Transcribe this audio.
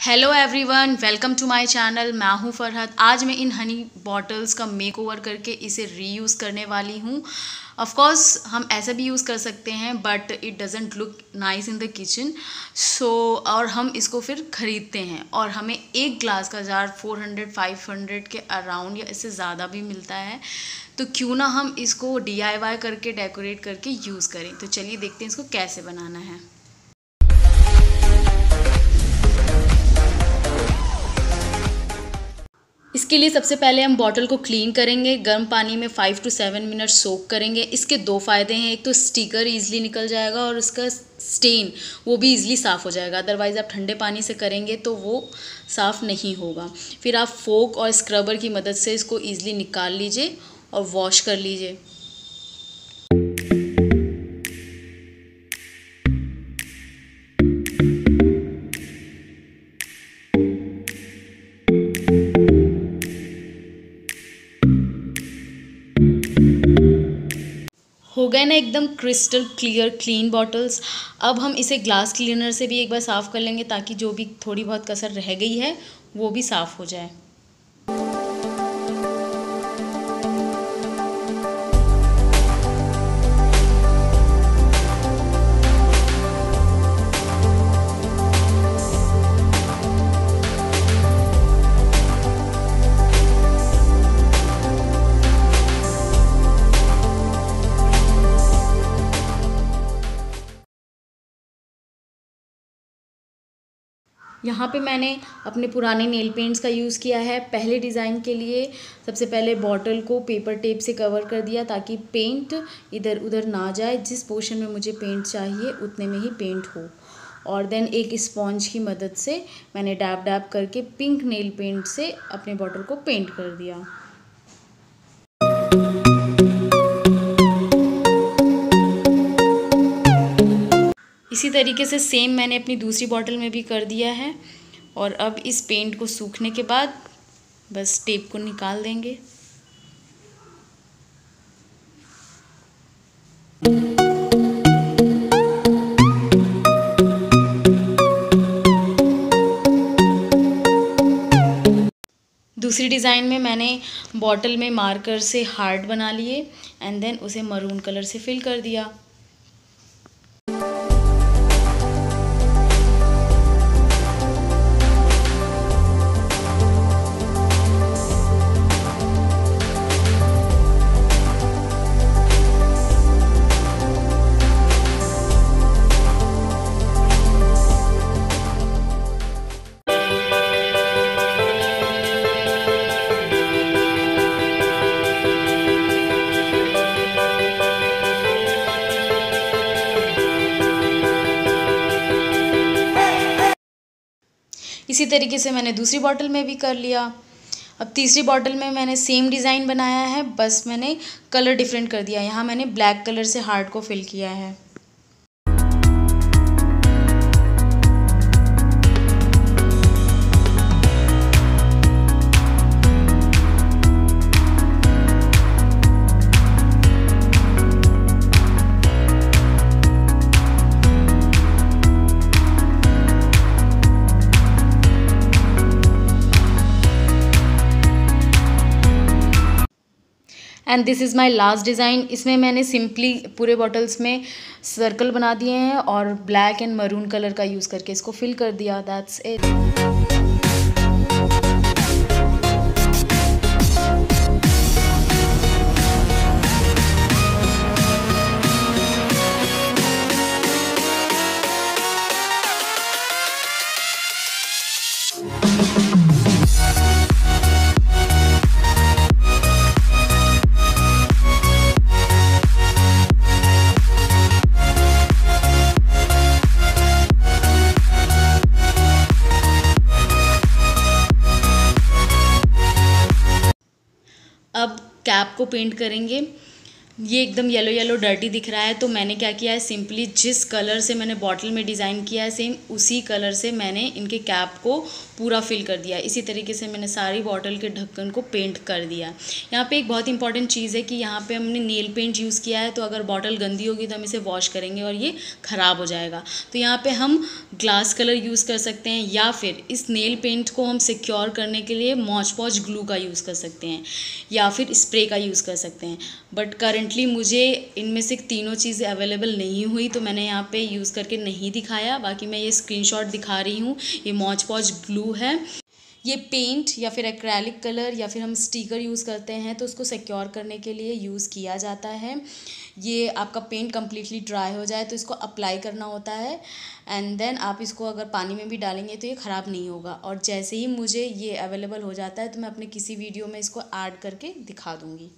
Hello everyone welcome to my channel मैं हूँ फरहत। आज मैं इन हनी बॉटल्स का मेक ओवर करके इसे रीयूज़ करने वाली हूँ। ऑफ़ कोर्स हम ऐसा भी यूज़ कर सकते हैं but it doesn't look nice in the kitchen so और हम इसको फिर ख़रीदते हैं। और हमें एक ग्लास का जार 400 500 के अराउंड या इससे ज़्यादा भी मिलता है। तो क्यों ना हम इसको डीआईवाई करके डेकोरेट करके यूज़ करें। तो चलिए देखते हैं इसको कैसे बनाना है। इसके लिए सबसे पहले हम बॉटल को क्लीन करेंगे, गर्म पानी में five to seven minute soak करेंगे। इसके दो फ़ायदे हैं, एक तो स्टिकर ईजिली निकल जाएगा और उसका स्टेन वो भी ईजिली साफ़ हो जाएगा। अदरवाइज़ आप ठंडे पानी से करेंगे तो वो साफ़ नहीं होगा। फिर आप फोक और स्क्रबर की मदद से इसको ईजिली निकाल लीजिए और वॉश कर लीजिए। गए ना एकदम क्रिस्टल क्लियर क्लीन बॉटल्स अब हम इसे ग्लास क्लीनर से भी एक बार साफ़ कर लेंगे ताकि जो भी थोड़ी बहुत कसर रह गई है, वो भी साफ़ हो जाए। यहाँ पे मैंने अपने पुराने नेल पेंट्स का यूज़ किया है। पहले डिज़ाइन के लिए सबसे पहले बॉटल को पेपर टेप से कवर कर दिया ताकि पेंट इधर उधर ना जाए। जिस पोर्शन में मुझे पेंट चाहिए, उतने में ही पेंट हो। और देन एक स्पॉन्ज की मदद से मैंने डैब डैब करके पिंक नेल पेंट से अपने बॉटल को पेंट कर दिया। इसी तरीके से सेम मैंने अपनी दूसरी बॉटल में भी कर दिया है। और अब इस पेंट को सूखने के बाद बस टेप को निकाल देंगे। दूसरी डिज़ाइन में मैंने बॉटल में मार्कर से हार्ट बना लिए एंड देन उसे मरून कलर से फिल कर दिया। इसी तरीके से मैंने दूसरी बॉटल में भी कर लिया। अब तीसरी बॉटल में मैंने सेम डिज़ाइन बनाया है, बस मैंने कलर डिफरेंट कर दिया। यहाँ मैंने ब्लैक कलर से हार्ट को फिल किया है। And this is my last design इसमें मैंने सिंपली पूरे बॉटल्स में सर्कल बना दिए हैं और ब्लैक एंड मरून कलर का यूज़ करके इसको फिल कर दिया. दैट्स इट अब कैप को पेंट करेंगे। ये एकदम येलो येलो डर्टी दिख रहा है तो मैंने क्या किया है सिंपली जिस कलर से मैंने बॉटल में डिज़ाइन किया है सेम उसी कलर से मैंने इनके कैप को पूरा फिल कर दिया इसी तरीके से मैंने सारी बॉटल के ढक्कन को पेंट कर दिया यहाँ पे एक बहुत इंपॉर्टेंट चीज़ है कि यहाँ पे हमने नेल पेंट यूज़ किया है तो अगर बॉटल गंदी होगी तो हम इसे वॉश करेंगे और ये ख़राब हो जाएगा। तो यहाँ पर हम ग्लास कलर यूज़ कर सकते हैं, या फिर इस नेल पेंट को हम सिक्योर करने के लिए मॉच पॉच ग्लू का यूज़ कर सकते हैं, या फिर स्प्रे का यूज़ कर सकते हैं। बट करंटली मुझे इनमें से तीनों चीज़ें अवेलेबल नहीं हुई तो मैंने यहाँ पे यूज़ करके नहीं दिखाया। बाकी मैं ये स्क्रीनशॉट दिखा रही हूँ। ये मॉच पॉच ग्लू है। ये पेंट या फिर एक्रेलिक कलर या फिर हम स्टिकर यूज़ करते हैं तो उसको सिक्योर करने के लिए यूज़ किया जाता है। ये आपका पेंट कम्प्लीटली ड्राई हो जाए तो इसको अप्लाई करना होता है। एंड देन आप इसको अगर पानी में भी डालेंगे तो ये ख़राब नहीं होगा। और जैसे ही मुझे ये अवेलेबल हो जाता है तो मैं अपने किसी वीडियो में इसको ऐड करके दिखा दूँगी।